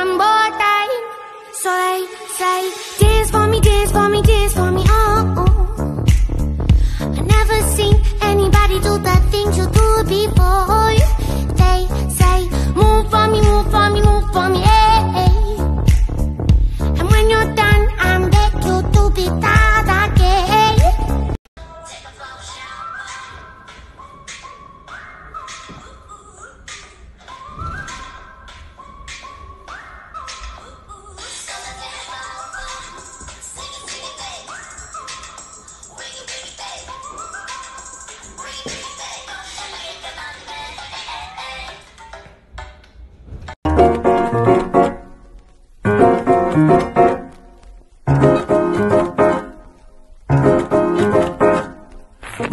one more time. So I say, dance for me, dance for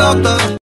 nota